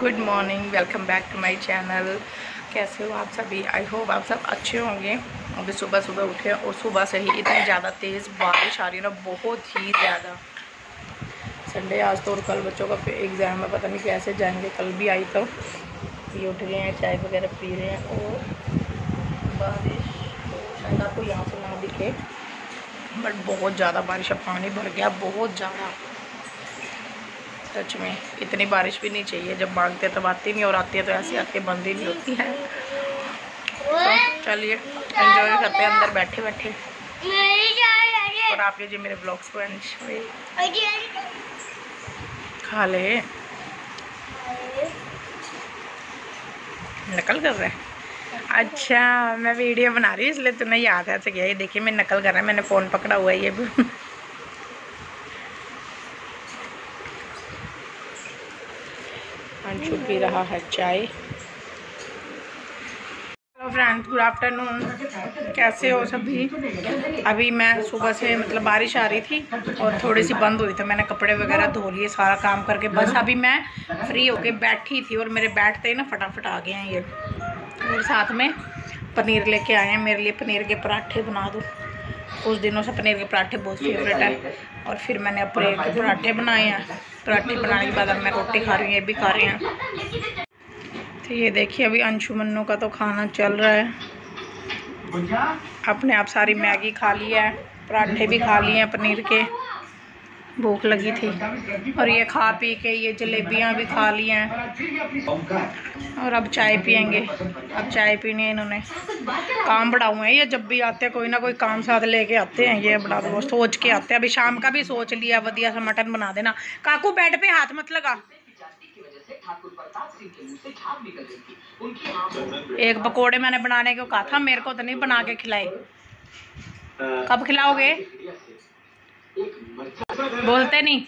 Good morning, welcome back to my channel. कैसे हो आप सभी? आई होप आप सब अच्छे होंगे। अभी सुबह सुबह उठे और सुबह से ही इतनी ज़्यादा तेज़ बारिश आ रही है ना, बहुत ही ज़्यादा। संडे आज तो और कल बच्चों का एग्ज़ाम है, पता नहीं कैसे जाएँगे। कल भी आई तो ये उठ गए हैं, चाय वगैरह पी रहे हैं और बारिश तो शायद आपको यहाँ से ना दिखे बट बहुत ज़्यादा बारिश है पानी भर गया, बहुत ज़्यादा। सच में, इतनी बारिश भी नहीं चाहिए। जब मांगते तब आती नहीं और आती है तो ऐसी आती बंद ही नहीं होती है। तो चलिए एंजॉय करते हैं, अंदर बैठे बैठे। और आप लीजिए मेरे ब्लॉग्स को एंजॉय खा ले। नकल कर रहे हैं? अच्छा मैं वीडियो बना रही हूँ, इसलिए तुम्हें याद है, ऐसे गया ये देखिए, मैं नकल कर रहा है, मैंने फ़ोन पकड़ा हुआ है ये भी अंशु पी रहा है चाय। हेलो फ्रेंड्स गुड आफ्टरनून कैसे हो सभी? अभी मैं सुबह से मतलब बारिश आ रही थी और थोड़ी सी बंद हुई थी। मैंने कपड़े वगैरह धो लिए, सारा काम करके। बस अभी मैं फ्री होके बैठी थी और मेरे बैठते ही ना फटाफट आ गए हैं ये। और साथ में पनीर लेके आए हैं। मेरे लिए पनीर के पराठे बना दो। कुछ दिनों से पनीर के पराठे बहुत फेवरेट है। और फिर मैंने पनीर के पराठे बनाए हैं। पराठे बनाने के बाद अब मैं रोटी खा रही हूँ, ये भी खा रही हैं। तो ये देखिए, अभी अंशु मन्नू का तो खाना चल रहा है। अपने आप सारी मैगी खा ली है, पराठे भी खा लिए हैं पनीर के। भूख लगी थी। और ये खा पी के ये जलेबियाँ भी खा ली हैं। और अब चाय पियेंगे। अब चाय पीनी है इन्होंने। काम बड़ा हुए हैं ये, जब भी आते हैं, कोई ना कोई काम साथ लेके आते हैं, ये बड़ा वो सोच के आते हैं। अभी शाम का भी सोच लिया, वधिया सा मटन बना देना। काकू, बेड पे हाथ मत लगा। एक पकोड़े मैंने बनाने को कहा था, मेरे को तो नहीं बना के खिलाए। कब खिलाओगे? बोलते नहीं।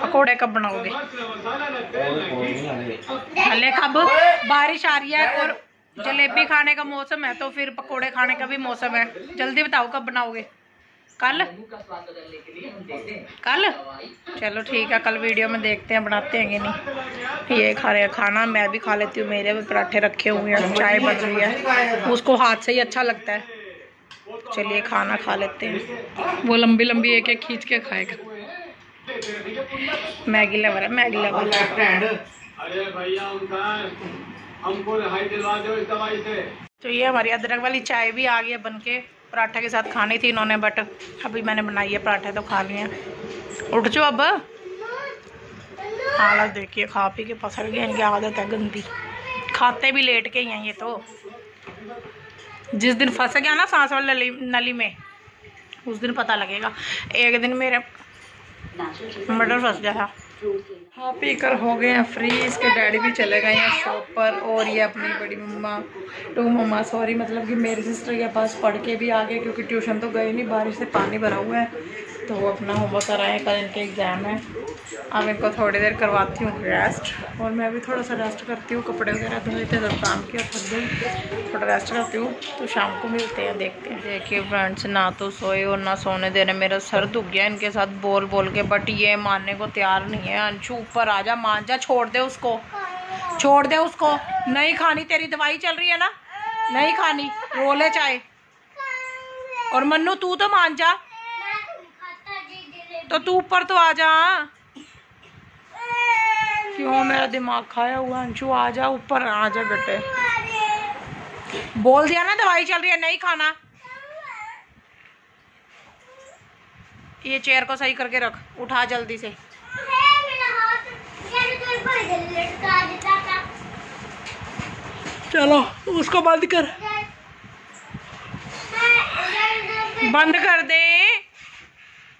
पकौड़े कब बनाओगे? हले कब? बारिश आ रही है और जलेबी खाने का मौसम है तो फिर पकोड़े खाने का भी मौसम है। जल्दी बताओ कब बनाओगे? कल? कल? चलो ठीक है, कल वीडियो में देखते हैं, बनाते हैं कि नहीं। ये खा रहे हैं, खाना मैं भी खा लेती हूँ, मेरे भी पराठे रखे हुए हैं, चाय बन रही है। उसको हाथ से ही अच्छा लगता है। चलिए खाना खा लेते हैं। वो लंबी लंबी एक एक खींच के खाएगा। मैगी लवर है मैगी लवर। तो ये हमारी अदरक वाली चाय भी आ गई है बन के पराठे के साथ खानी थी इन्होंने बट अभी मैंने बनाई है पराठे तो खा लिए उठ जाओ अब। हालत देखिए खा पी के पसर गए इनकी आदत है गंदी। खाते भी लेट के ही हैं ये तो। जिस दिन फंस गया ना सांस वाली नली नली में, उस दिन पता लगेगा। एक दिन मेरे मटर फंस गया था। हाँ पी कर हो गए हैं फ्री इसके डैडी भी चले गए हैं शॉप पर, और ये अपनी बड़ी मम्मा टू मम्मा सॉरी मतलब कि मेरी सिस्टर के पास पढ़ के भी आ गए, क्योंकि ट्यूशन तो गए नहीं, बारिश से पानी भरा हुआ है तो वो अपना होमवर्क कराएँ कल इनके एग्ज़ाम है। अब इनको थोड़ी देर करवाती हूँ रेस्ट और मैं भी थोड़ा सा रेस्ट करती हूँ, कपड़े वगैरह धोए थे जब काम किया, थक गई। थोड़ा रेस्ट करती हूँ तो शाम को मिलते हैं, देखते हैं। देखिए फ्रेंड्स ना तो सोए और ना सोने दे रहे मेरा सर दुख गया इनके साथ बोल बोल के बट ये मानने को तैयार नहीं है। अंशु, ऊपर आ जा मान जा छोड़ दे उसको। छोड़ दे उसको। नहीं खानी, तेरी दवाई चल रही है ना? नहीं खानी रोले चाहे और मन्नू, तू तो मान जा तो तू ऊपर तो आ जा क्यों मेरा दिमाग खाया हुआ अंशु, आ जा ऊपर, आ जा बेटे। बोल दिया ना, दवाई चल रही है, नहीं खाना। ये चेयर को सही करके रख, उठा जल्दी से। चलो, उसको बंद कर। बंद कर दे।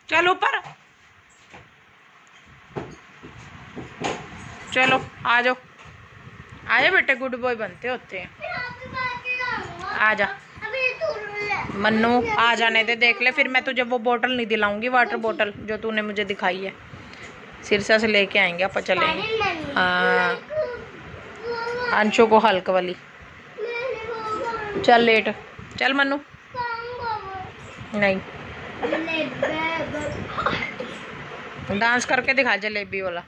चल ऊपर। चलो आ जाओ। आ जा बेटे गुड बॉय बनते होते हैं आ जा। मन्नू आ जाने दे देख ले फिर मैं तुझे वो बोतल नहीं दिलाऊँगी वाटर बोतल जो तूने मुझे दिखाई है। सिरसा से लेके आएँगे आप चलेंगे। हाँ। अंशु को हल्क वाली। चल लेट। चल मनु नहीं। डांस करके दिखा जलेबी वाला।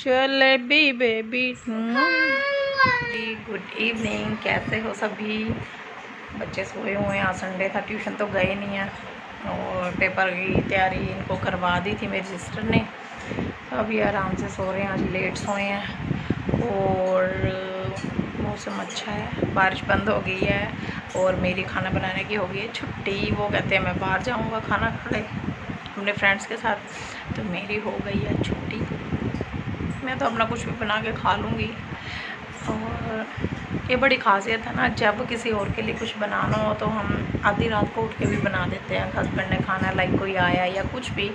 जलेबी बेबी गुड इवनिंग कैसे हो सभी? बच्चे सोए हुए हैं आज संडे था ट्यूशन तो गए नहीं हैं। और पेपर की तैयारी इनको करवा दी थी मेरी सिस्टर ने। अभी आराम से सो रहे हैं आज लेट सोए हैं। और मौसम अच्छा है बारिश बंद हो गई है। और मेरी खाना बनाने की हो गई है छुट्टी वो कहते हैं मैं बाहर जाऊँगा खाना खाने। अपने फ्रेंड्स के साथ तो मेरी हो गई है छुट्टी। मैं तो अपना कुछ भी बना के खा लूँगी। और ये बड़ी खासियत है ना, जब किसी और के लिए कुछ बनाना हो तो हम आधी रात को उठ के भी बना देते हैं। हस्बैंड ने खाना लाइक कोई आया या कुछ भी।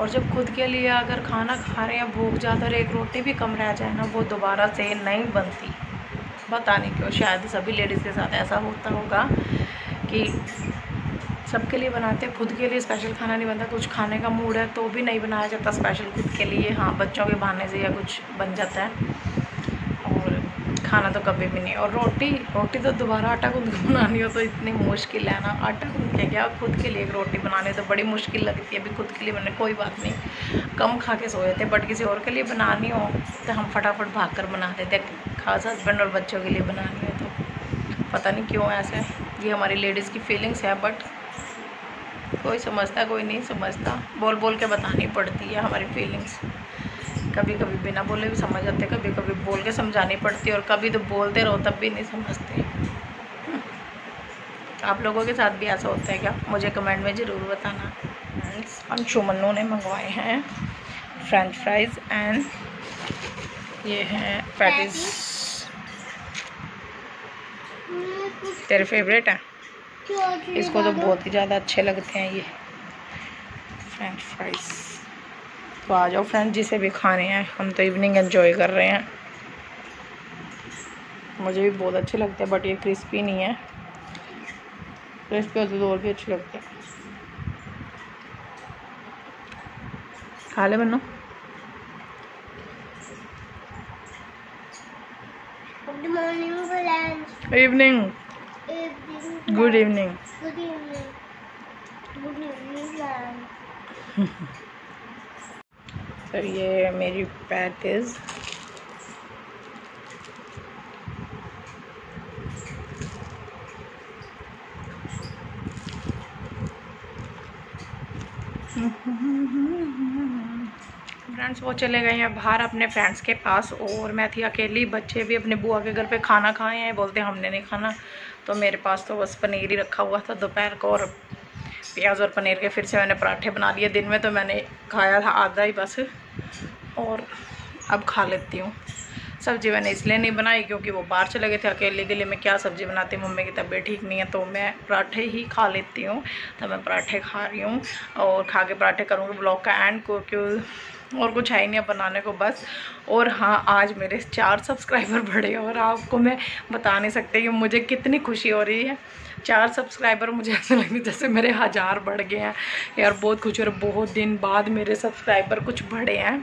और जब खुद के लिए अगर खाना खा रहे हैं, भूख ज़्यादा और एक रोटी भी कम रह जाए ना, वो दोबारा से नहीं बनती। पता नहीं क्यों, शायद सभी लेडीज़ के साथ ऐसा होता होगा कि सबके लिए बनाते हैं, खुद के लिए स्पेशल खाना नहीं बनता, कुछ खाने का मूड है तो भी नहीं बनाया जाता स्पेशल खुद के लिए। हाँ बच्चों के बहाने से या कुछ बन जाता है। और खाना तो कभी भी नहीं। और रोटी रोटी तो दोबारा आटा गूंद के बनानी हो तो इतनी मुश्किल है ना। आटा गूंद के क्या? खुद के लिए रोटी बनानी तो बड़ी मुश्किल लगती है। अभी खुद के लिए मैंने कोई बात नहीं। कम खा के सोए थे बट किसी और के लिए बनानी हो तो हम फटाफट भाग कर बना देते खास हस्बैंड और बच्चों के लिए बनानी हो तो। पता नहीं क्यों ऐसे। ये हमारी लेडीज़ की फीलिंग्स है बट कोई समझता कोई नहीं समझता। बोल बोल के बतानी पड़ती है हमारी फीलिंग्स कभी कभी बिना बोले भी समझ आते कभी कभी बोल के समझानी पड़ती है और कभी तो बोलते रहो तब भी नहीं समझते। आप लोगों के साथ भी ऐसा होता है क्या? मुझे कमेंट में ज़रूर बताना। अंशु मन्नू ने मंगवाए हैं फ्रेंच फ्राइज़ एंड ये हैं पैटिस तेरे फेवरेट हैं? इसको तो बहुत ही ज़्यादा अच्छे लगते हैं ये। फ्रेंच फ्राइज़ तो आ जाओ फ्रेंड जिसे भी खाने हैं हम तो इवनिंग एंजॉय कर रहे हैं। मुझे भी बहुत अच्छे लगते हैं बट ये क्रिस्पी नहीं है। क्रिस्पी होते तो और भी अच्छे लगते हैं। खा ले बनो Good morning, friends. Evening Evening. Good evening Good evening. Good evening, friends. तो ये मेरी पैटिस फ्रेंड्स वो चले गए हैं बाहर अपने फ्रेंड्स के पास और मैं थी अकेली, बच्चे भी अपने बुआ के घर पे खाना खाए हैं, बोलते हैं हमने नहीं खाना। तो मेरे पास तो बस पनीर ही रखा हुआ था दोपहर को और प्याज और पनीर के फिर से मैंने पराठे बना लिए दिन में तो मैंने खाया था आधा ही बस। और अब खा लेती हूँ। सब्ज़ी मैंने इसलिए नहीं बनाई क्योंकि वो बाहर चले गए थे अकेले, के लिए मैं क्या सब्ज़ी बनाती हूँ, मम्मी की तबीयत ठीक नहीं है तो मैं पराठे ही खा लेती हूँ। तो मैं पराठे खा रही हूँ और खा के पराठे करूँगी ब्लॉग का एंड को क्यों और कुछ है ही नहीं बनाने को बस। और हाँ आज मेरे चार सब्सक्राइबर बढ़े और आपको मैं बता नहीं सकती कि मुझे कितनी खुशी हो रही है। चार सब्सक्राइबर मुझे ऐसा लगे जैसे मेरे हज़ार बढ़ गए हैं। यार, बहुत खुश और बहुत दिन बाद मेरे सब्सक्राइबर कुछ बढ़े हैं।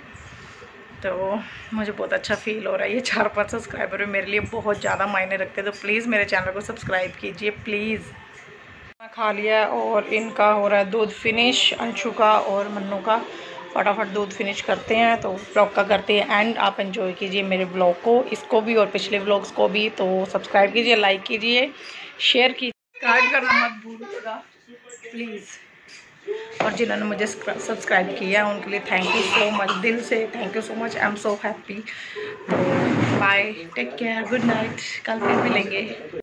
तो मुझे बहुत अच्छा फील हो रहा है। ये चार पाँच सब्सक्राइबर भी मेरे लिए बहुत ज़्यादा मायने रखते हैं। तो प्लीज़ मेरे चैनल को सब्सक्राइब कीजिए प्लीज़ खा लिया और इनका हो रहा है दूध फिनिश अंशु का और मन्नू का। फटाफट दूध फिनिश करते हैं तो ब्लॉग का करते हैं एंड आप एंजॉय कीजिए मेरे ब्लॉग को, इसको भी और पिछले ब्लॉग्स को भी तो सब्सक्राइब कीजिए लाइक कीजिए शेयर कीजिए। सब्सक्राइब करना मत भूलिएगा प्लीज़ और जिन्होंने मुझे सब्सक्राइब किया उनके लिए थैंक यू सो मच दिल से thank you so much I am so happy bye take care good night कल फिर मिलेंगे।